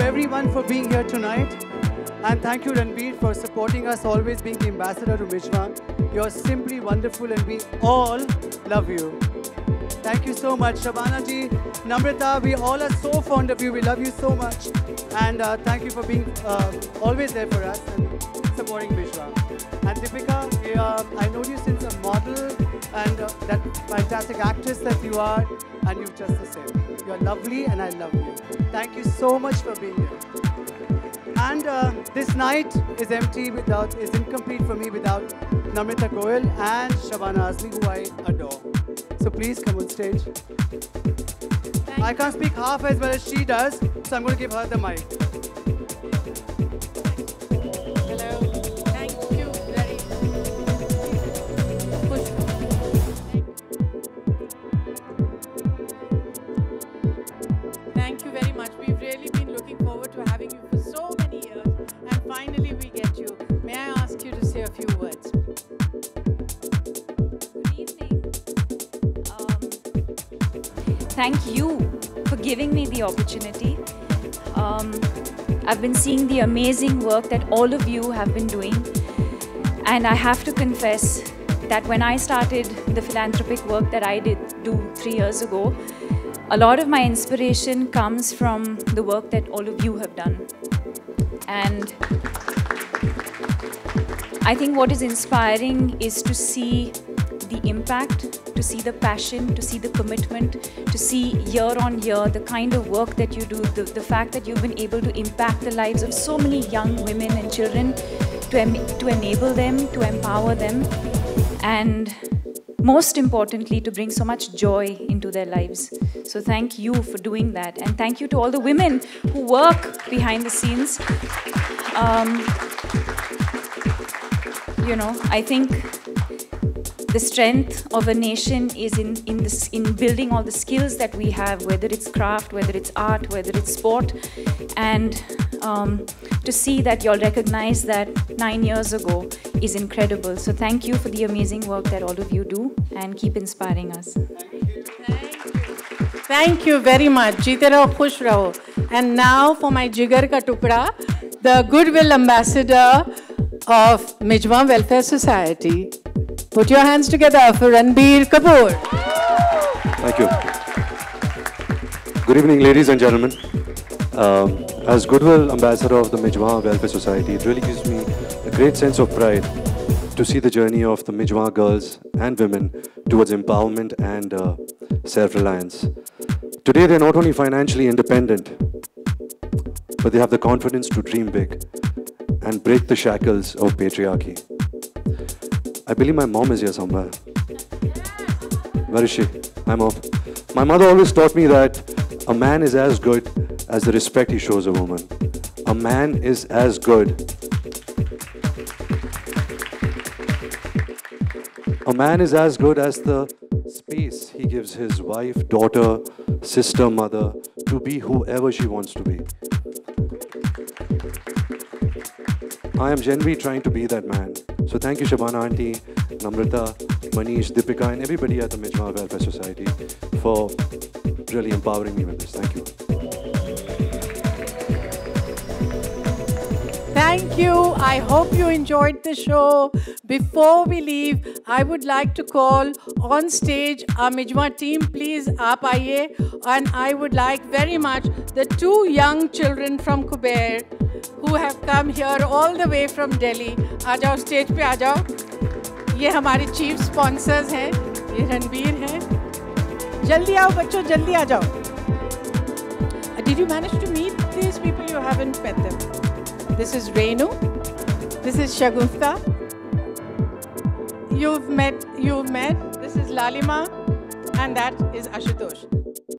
everyone for being here tonight. And thank you, Ranbir, for supporting us, always being the ambassador to Mijwan. You're simply wonderful, and we all love you. Thank you so much, Shabana ji, Namrata. We all are so fond of you. We love you so much, and uh, thank you for being uh, always there for us and supporting Mijwan. And Deepika, uh, I know you since a model and uh, that fantastic actress that you are, and you're just the same. You're lovely, and I love you. Thank you so much for being here. And uh, this night is empty without, is incomplete for me without Namrata Goyal and Shabana Azmi, who I adore. So please come on stage. I can't speak half as well as she does, so I'm going to give her the mic. Thank you for giving me the opportunity. Um, I've been seeing the amazing work that all of you have been doing, and I have to confess that when I started the philanthropic work that I did do three years ago, a lot of my inspiration comes from the work that all of you have done. And I think what is inspiring is to see the impact, to see the passion, to see the commitment, to see year on year the kind of work that you do, the, the fact that you've been able to impact the lives of so many young women and children, to, em- to enable them, to empower them, and most importantly, to bring so much joy into their lives. So, thank you for doing that. And thank you to all the women who work behind the scenes. Um, you know, I think the strength of a nation is in, in, this, in building all the skills that we have, whether it's craft, whether it's art, whether it's sport. And um, to see that you all recognize that nine years ago is incredible. So thank you for the amazing work that all of you do and keep inspiring us. Thank you very much. Jeete raho. And now for my jigar ka tukda, the Goodwill Ambassador of Mijwan Welfare Society. Put your hands together for Ranbir Kapoor. Thank you. Good evening, ladies and gentlemen. Um, as Goodwill Ambassador of the Mijwan Welfare Society, it really gives me a great sense of pride to see the journey of the Mijwan girls and women towards empowerment and uh, self-reliance. Today, they're not only financially independent, but they have the confidence to dream big and break the shackles of patriarchy. I believe my mom is here somewhere. Where is she? Hi, mom. My mother always taught me that a man is as good as the respect he shows a woman. A man is as good. A man is as good as the space he gives his wife, daughter, sister, mother to be whoever she wants to be. I am genuinely trying to be that man. So thank you, Shabana Auntie, Namrata, Manish, Deepika, and everybody at the Mijwan Welfare Society for really empowering me with this. Thank you. Thank you. I hope you enjoyed the show. Before we leave, I would like to call on stage our Mijwan team. Please, aap. And I would like very much the two young children from Kuber who have come here all the way from Delhi. आ जाओ stage पे आ जाओ। ये हमारे chief sponsors हैं, ये रणबीर हैं। जल्दी आओ बच्चों, जल्दी आ जाओ। Did you manage to meet this people you have in पेथम this is Renu this is Shagufta you met you met this is Lalima and that is Ashutosh